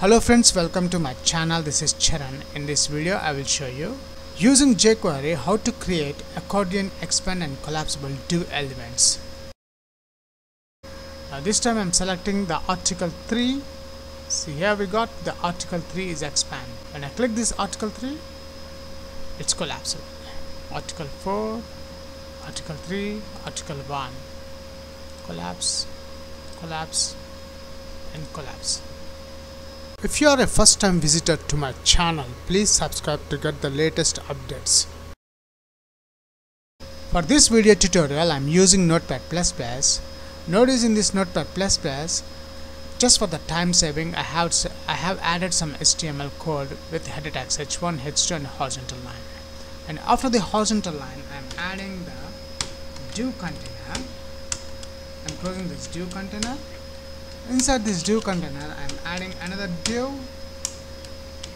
Hello friends, welcome to my channel. This is Charan. In this video, I will show you using jQuery how to create accordion, expand and collapsible div elements. Now this time I'm selecting the article 3. See here we got the article 3 is expand. When I click this article 3, it's collapsible. Article 4, article 3, article 1. Collapse, collapse and collapse. If you are a first time visitor to my channel, please subscribe to get the latest updates. For this video tutorial, I am using Notepad++. Plus notice in this Notepad++, plus just for the time saving, I have, I have added some HTML code with header tags h1, h2 and horizontal line. And after the horizontal line, I am adding the div container. I am closing this div container inside this div container I am adding another div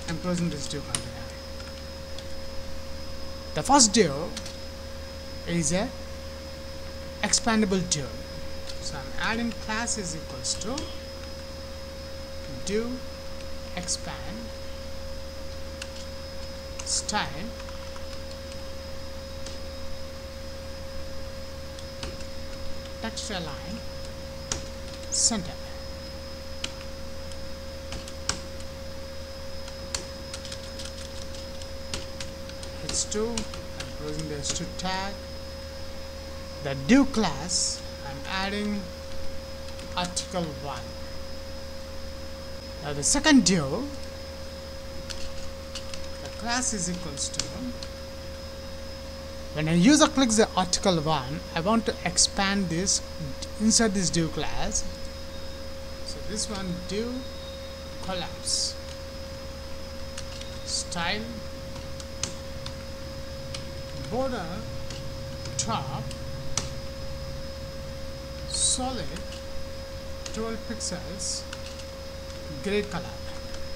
I'm closing this div container. The first div is a expandable div so I'm adding class is equals to div expand style text align center h2 I'm closing the h2 tag the div class I'm adding article 1 now the second div the class is equals to when a user clicks the article 1 I want to expand this inside this div class. So this one div collapse. Style border top solid 12 pixels gray color.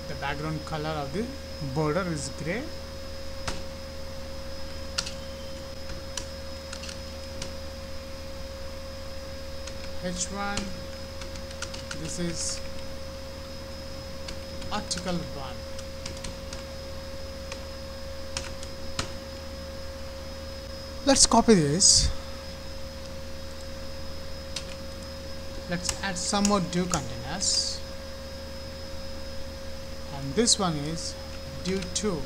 The background color of the border is gray. H1 this is article 1 let's copy this. Let's add some more div containers. And this one is due to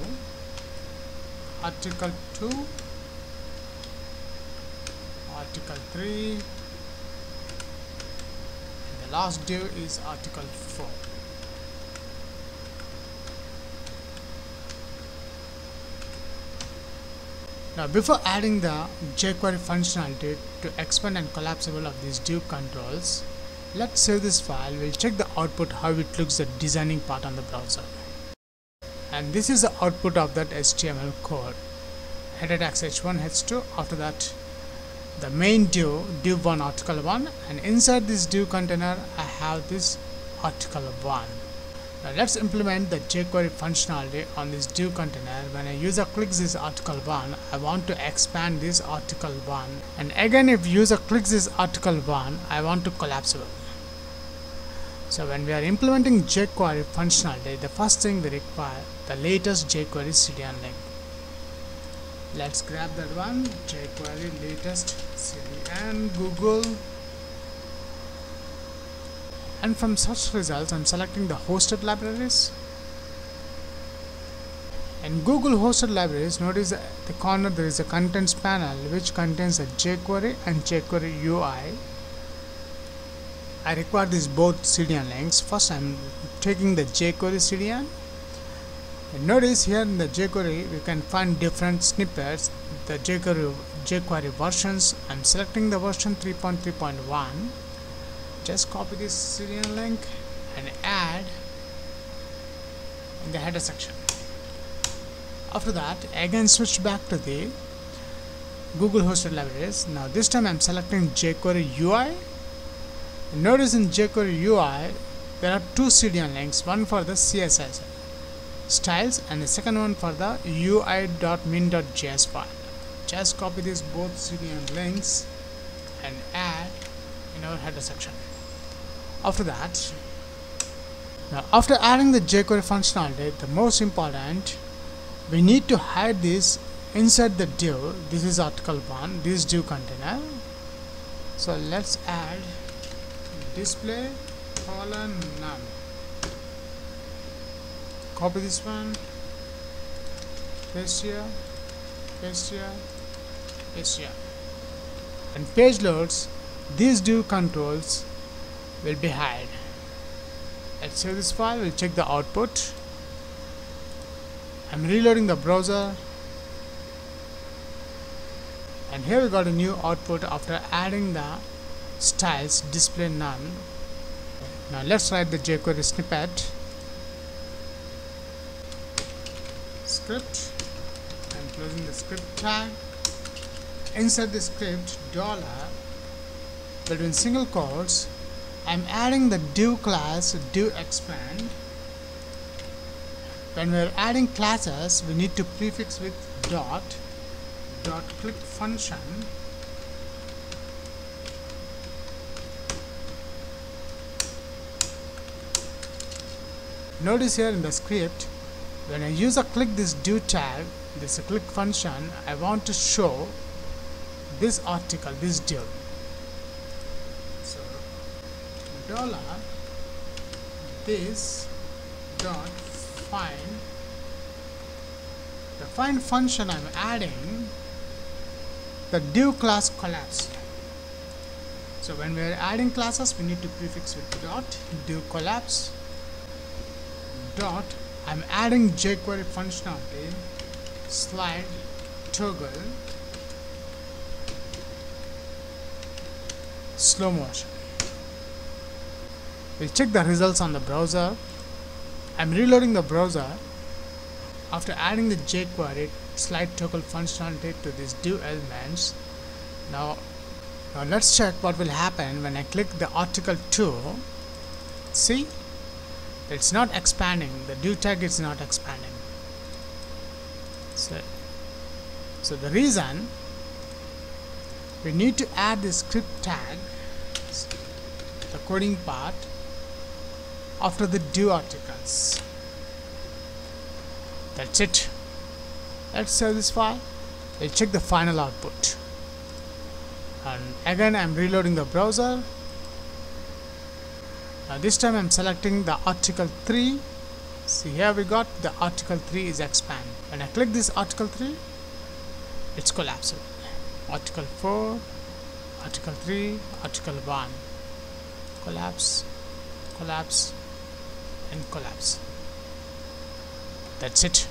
article 2 article 3 and the last due is article 4 Now before adding the jQuery functionality to expand and collapsible of these div controls, let's save this file, we'll check the output how it looks the designing part on the browser. And this is the output of that HTML code. Header tags h1, h2, after that the main div, div1 article 1 and inside this div container I have this article 1. Now let's implement the jQuery functionality on this div container. When a user clicks this article 1, I want to expand this article 1 and again if user clicks this article 1, I want to collapsible. So when we are implementing jQuery functionality, the first thing we require the latest jQuery CDN link. Let's grab that one, jQuery latest CDN Google and from search results I'm selecting the hosted libraries. In Google hosted libraries notice at the corner there is a contents panel which contains a jQuery and jQuery UI I. Require these both CDN links. First I'm taking the jQuery CDN and notice here in the jQuery we can find different snippets the jQuery, jQuery versions. I'm selecting the version 3.3.1 just copy this CDN link and add in the header section. After that again switch back to the Google hosted libraries. Now this time I'm selecting jQuery UI. Notice in jQuery UI there are two CDN links one for the CSS styles and the second one for the UI.min.js file. Just copy these both CDN links and add in our header section after that Now after adding the jQuery functionality, the most important, we need to hide this inside the div. This is article 1, this div container. So let's add display colon none. Copy this one, paste here, paste here, paste here. And page loads, these div controls will be hide let's save this file we'll check the output. I'm reloading the browser. And here we got a new output after adding the styles display none. Now let's write the jQuery snippet. Script. I'm closing the script tag. Inside the script dollar between single quotes I'm adding the div class div expand. When we're adding classes we need to prefix with dot dot click function. Notice here in the script when a user click this div tag this click function I want to show this article this div dollar this dot find the find function I'm adding the div class collapse so when we are adding classes we need to prefix with dot div collapse dot. I'm adding jQuery functionality slide toggle slow motion we'll check the results on the browser. I'm reloading the browser. After adding the jQuery slide toggle functionality to these div elements. Now now let's check what will happen when I click the article 2 see? It's not expanding. The div tag is not expanding. So, so the reason we need to add the script tag the coding part after the div articles. That's it. Let's save this file. We'll check the final output. And again I'm reloading the browser. Now this time I'm selecting the article 3. See here we got the article 3 is expand. When I click this article 3, it's collapsible. Article 4, article 3, article 1. Collapse, collapse, and collapse. That's it